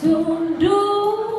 soon do